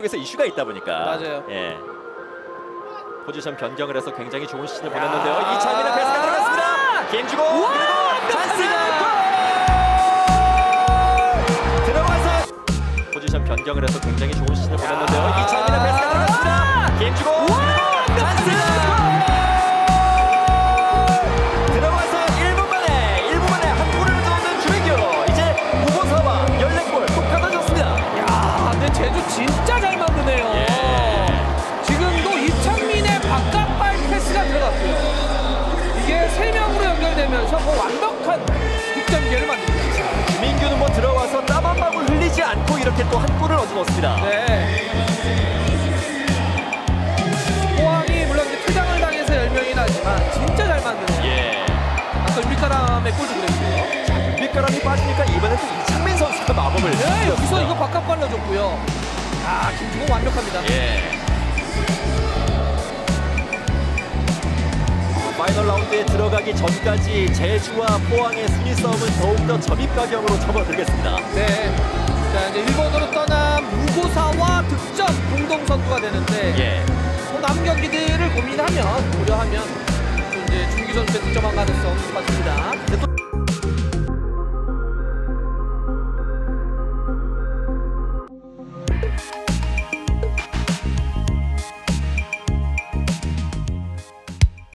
에서 이슈가 있다 보니까 맞아요. 예. 포지션 변경을 해서 굉장히 좋은 시즌을 보냈는데요. 이창민의 패스가 들어갔습니다. 김주고 그리고 찬스 골! 들어가서 포지션 변경을 해서 굉장히 좋은 시즌을 보냈는데요. 이창민의 패스가 들어갔습니다. 제주 진짜 잘 만드네요. 예. 지금도 이창민의 바깥발 패스가 들어갔고요. 이게 세 명으로 연결되면서 뭐 완벽한 득점 기회를 만듭니다. 민규는 뭐 들어와서 땀 한 방울 흘리지 않고 이렇게 또 한 골을 얻어먹습니다. 네. 포항이 물론 이제 퇴장을 당해서 10명이 나지만 진짜 잘 만드네요. 예. 아까 윤비카람의 골도 그랬고요. 밑가람이 빠지니까 이번에 또 이창 민 선수가 마법을. 네, 여기서 이거 바깥 발라줬고요. 아, 김주공 완벽합니다. 예. 파이널 라운드에 들어가기 전까지 제주와 포항의 순위 싸움은 더욱더 점입가경으로 접어들겠습니다. 네. 자, 이제 일본으로 떠난 무고사와 득점 공동 선두가 되는데 예. 뭐 남은 경기들을 고민하면 고려하면 또 이제 민규 선수의 득점왕 가능성 높아집니다.